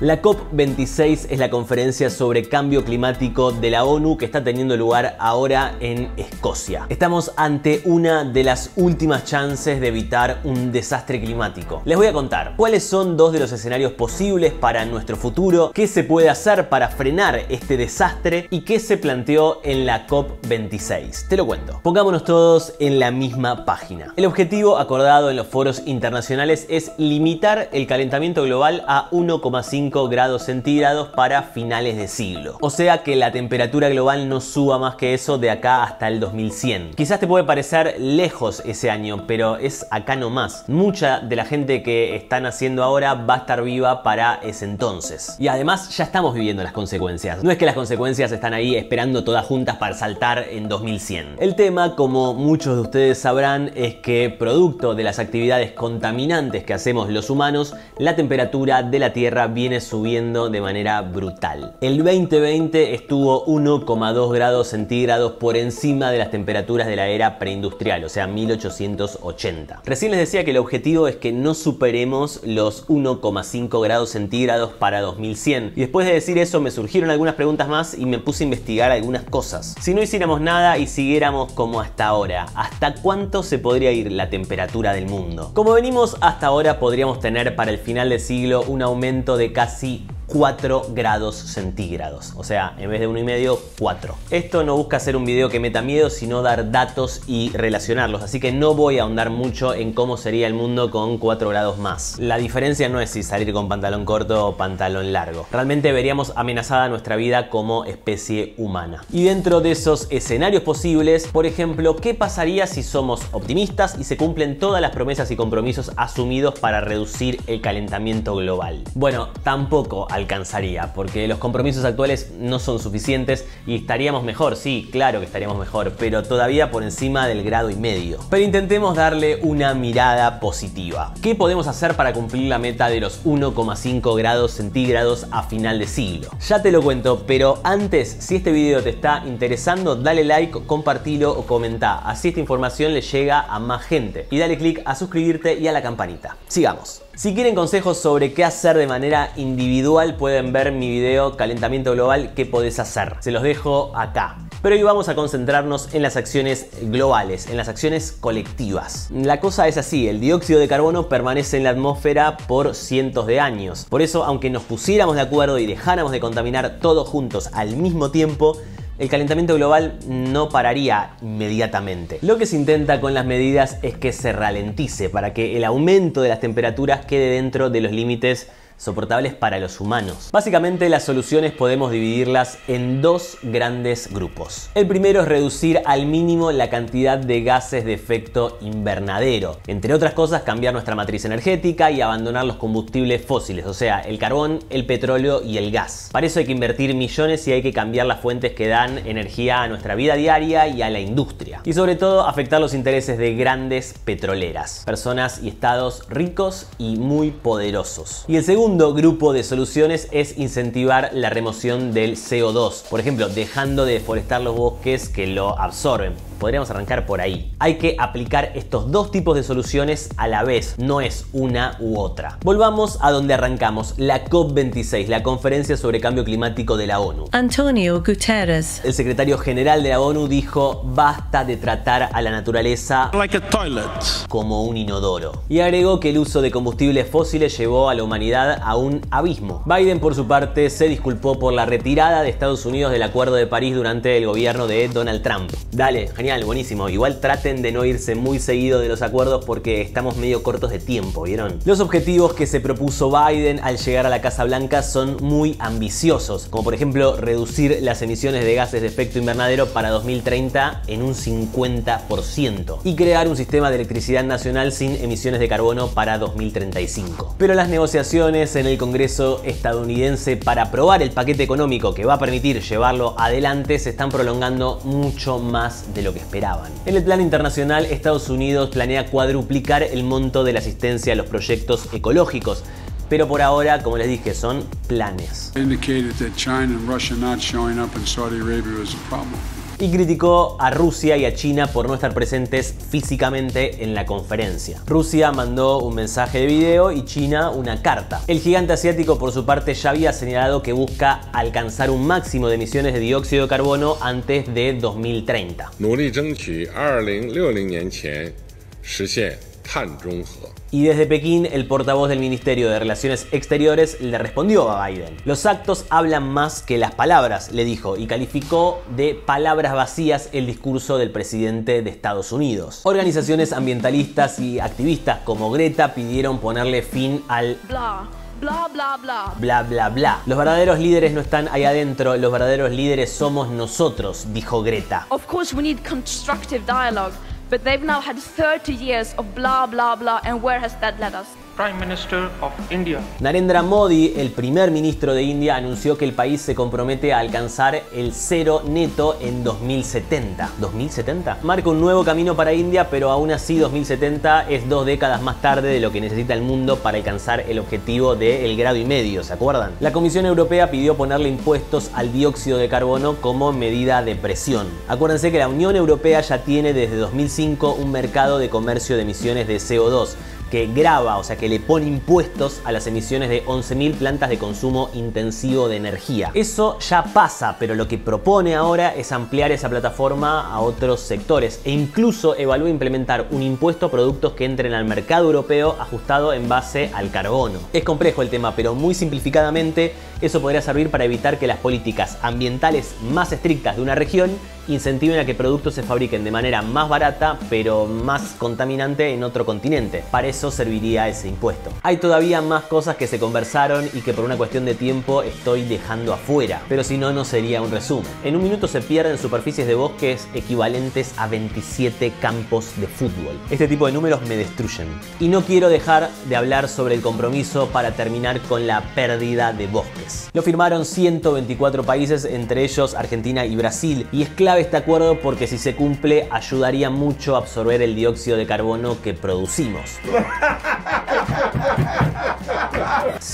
La COP26 es la conferencia sobre cambio climático de la ONU que está teniendo lugar ahora en Escocia. Estamos ante una de las últimas chances de evitar un desastre climático. Les voy a contar cuáles son dos de los escenarios posibles para nuestro futuro, qué se puede hacer para frenar este desastre y qué se planteó en la COP26. Te lo cuento. Pongámonos todos en la misma página. El objetivo acordado en los foros internacionales es limitar el calentamiento global a 1,5 grados centígrados para finales de siglo. O sea que la temperatura global no suba más que eso de acá hasta el 2100. Quizás te puede parecer lejos ese año, pero es acá nomás. Mucha de la gente que están haciendo ahora va a estar viva para ese entonces. Y además ya estamos viviendo las consecuencias. No es que las consecuencias están ahí esperando todas juntas para saltar en 2100. El tema, como muchos de ustedes sabrán, es que producto de las actividades contaminantes que hacemos los humanos, la temperatura de la Tierra viene subiendo de manera brutal. El 2020 estuvo 1,2 grados centígrados por encima de las temperaturas de la era preindustrial, o sea 1880. Recién les decía que el objetivo es que no superemos los 1,5 grados centígrados para 2100. Y después de decir eso me surgieron algunas preguntas más y me puse a investigar algunas cosas. Si no hiciéramos nada y siguiéramos como hasta ahora, ¿hasta cuánto se podría ir la temperatura del mundo? Como venimos hasta ahora podríamos tener para el final del siglo un aumento de casi 4 grados centígrados. O sea, en vez de 1,5, 4. Esto no busca hacer un video que meta miedo, sino dar datos y relacionarlos. Así que no voy a ahondar mucho en cómo sería el mundo con 4 grados más. La diferencia no es si salir con pantalón corto o pantalón largo. Realmente veríamos amenazada nuestra vida como especie humana. Y dentro de esos escenarios posibles, por ejemplo, ¿qué pasaría si somos optimistas y se cumplen todas las promesas y compromisos asumidos para reducir el calentamiento global? Bueno, tampoco alcanzaría, porque los compromisos actuales no son suficientes y estaríamos mejor, sí, claro que estaríamos mejor, pero todavía por encima del grado y medio. Pero intentemos darle una mirada positiva. ¿Qué podemos hacer para cumplir la meta de los 1,5 grados centígrados a final de siglo? Ya te lo cuento, pero antes, si este video te está interesando, dale like, compartilo o comenta, así esta información le llega a más gente. Y dale click a suscribirte y a la campanita. Sigamos. Si quieren consejos sobre qué hacer de manera individual, pueden ver mi video Calentamiento Global, ¿qué podés hacer? Se los dejo acá. Pero hoy vamos a concentrarnos en las acciones globales, en las acciones colectivas. La cosa es así, el dióxido de carbono permanece en la atmósfera por cientos de años. Por eso, aunque nos pusiéramos de acuerdo y dejáramos de contaminar todos juntos al mismo tiempo, el calentamiento global no pararía inmediatamente. Lo que se intenta con las medidas es que se ralentice para que el aumento de las temperaturas quede dentro de los límites soportables para los humanos. Básicamente las soluciones podemos dividirlas en dos grandes grupos. El primero es reducir al mínimo la cantidad de gases de efecto invernadero. Entre otras cosas, cambiar nuestra matriz energética y abandonar los combustibles fósiles, o sea, el carbón, el petróleo y el gas. Para eso hay que invertir millones y hay que cambiar las fuentes que dan energía a nuestra vida diaria y a la industria. Y sobre todo afectar los intereses de grandes petroleras, personas y estados ricos y muy poderosos. Y el segundo segundo grupo de soluciones es incentivar la remoción del CO2, por ejemplo, dejando de deforestar los bosques que lo absorben podríamos arrancar por ahí. Hay que aplicar estos dos tipos de soluciones a la vez, no es una u otra. Volvamos a donde arrancamos, la COP26, la conferencia sobre cambio climático de la ONU. Antonio Guterres. El secretario general de la ONU dijo, basta de tratar a la naturaleza like a toilet. como un inodoro. Y agregó que el uso de combustibles fósiles llevó a la humanidad a un abismo. Biden, por su parte, se disculpó por la retirada de Estados Unidos del Acuerdo de París durante el gobierno de Donald Trump. Dale, genial, buenísimo. Igual traten de no irse muy seguido de los acuerdos porque estamos medio cortos de tiempo, ¿vieron? Los objetivos que se propuso Biden al llegar a la Casa Blanca son muy ambiciosos, como por ejemplo reducir las emisiones de gases de efecto invernadero para 2030 en un 50% y crear un sistema de electricidad nacional sin emisiones de carbono para 2035. Pero las negociaciones en el Congreso estadounidense para aprobar el paquete económico que va a permitir llevarlo adelante se están prolongando mucho más de lo que esperaban. En el plano internacional, Estados Unidos planea cuadruplicar el monto de la asistencia a los proyectos ecológicos, pero por ahora, como les dije, son planes. Indicated that China and Russia not showing up in Saudi Arabia was a problem. Y criticó a Rusia y a China por no estar presentes físicamente en la conferencia. Rusia mandó un mensaje de video y China una carta. El gigante asiático por su parte ya había señalado que busca alcanzar un máximo de emisiones de dióxido de carbono antes de 2030. Y desde Pekín, el portavoz del Ministerio de Relaciones Exteriores le respondió a Biden. Los actos hablan más que las palabras, le dijo, y calificó de palabras vacías el discurso del presidente de Estados Unidos. Organizaciones ambientalistas y activistas como Greta pidieron ponerle fin al... Bla. Bla bla bla. Bla bla bla. Los verdaderos líderes no están ahí adentro, los verdaderos líderes somos nosotros, dijo Greta. Of course, we need constructive dialogue. But they've now had 30 years of blah, blah, blah, and where has that led us? Prime Minister of India. Narendra Modi, el primer ministro de India, anunció que el país se compromete a alcanzar el cero neto en 2070. ¿2070? Marca un nuevo camino para India, pero aún así 2070 es dos décadas más tarde de lo que necesita el mundo para alcanzar el objetivo del grado y medio, ¿se acuerdan? La Comisión Europea pidió ponerle impuestos al dióxido de carbono como medida de presión. Acuérdense que la Unión Europea ya tiene desde 2005 un mercado de comercio de emisiones de CO2 que graba, o sea, que le pone impuestos a las emisiones de 11.000 plantas de consumo intensivo de energía. Eso ya pasa, pero lo que propone ahora es ampliar esa plataforma a otros sectores e incluso evalúa implementar un impuesto a productos que entren al mercado europeo ajustado en base al carbono. Es complejo el tema, pero muy simplificadamente eso podría servir para evitar que las políticas ambientales más estrictas de una región incentiven a que productos se fabriquen de manera más barata pero más contaminante en otro continente. Para eso serviría ese impuesto. Hay todavía más cosas que se conversaron y que por una cuestión de tiempo estoy dejando afuera, pero si no, no sería un resumen. En un minuto se pierden superficies de bosques equivalentes a 27 campos de fútbol. Este tipo de números me destruyen. Y no quiero dejar de hablar sobre el compromiso para terminar con la pérdida de bosques. Lo firmaron 124 países, entre ellos Argentina y Brasil, y es este acuerdo porque si se cumple ayudaría mucho a absorber el dióxido de carbono que producimos.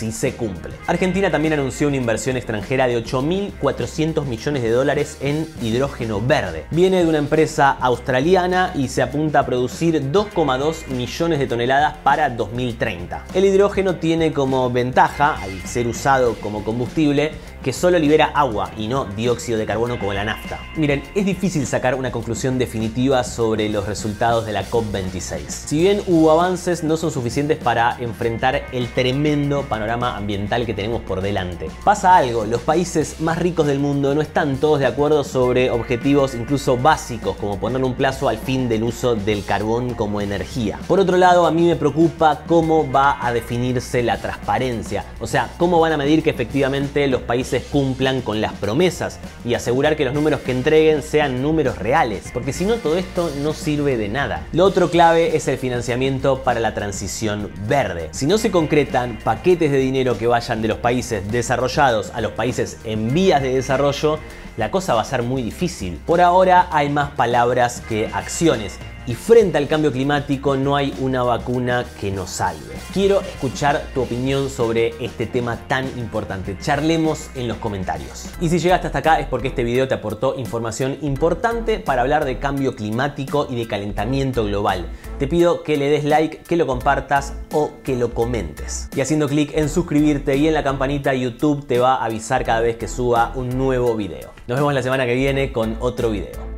Si se cumple. Argentina también anunció una inversión extranjera de 8.400 millones de dólares en hidrógeno verde. Viene de una empresa australiana y se apunta a producir 2,2 millones de toneladas para 2030. El hidrógeno tiene como ventaja, al ser usado como combustible, que solo libera agua y no dióxido de carbono como la nafta. Miren, es difícil sacar una conclusión definitiva sobre los resultados de la COP26. Si bien hubo avances, no son suficientes para enfrentar el tremendo ambiental que tenemos por delante. Pasa algo, los países más ricos del mundo no están todos de acuerdo sobre objetivos incluso básicos, como poner un plazo al fin del uso del carbón como energía. Por otro lado, a mí me preocupa cómo va a definirse la transparencia, o sea, cómo van a medir que efectivamente los países cumplan con las promesas y asegurar que los números que entreguen sean números reales, porque si no todo esto no sirve de nada. Lo otro clave es el financiamiento para la transición verde. Si no se concretan paquetes de dinero que vayan de los países desarrollados a los países en vías de desarrollo, la cosa va a ser muy difícil. Por ahora hay más palabras que acciones y frente al cambio climático no hay una vacuna que nos salve. Quiero escuchar tu opinión sobre este tema tan importante. Charlemos en los comentarios. Y si llegaste hasta acá es porque este video te aportó información importante para hablar de cambio climático y de calentamiento global. Te pido que le des like, que lo compartas o que lo comentes. Y haciendo clic en suscribirte y en la campanita YouTube te va a avisar cada vez que suba un nuevo video. Nos vemos la semana que viene con otro video.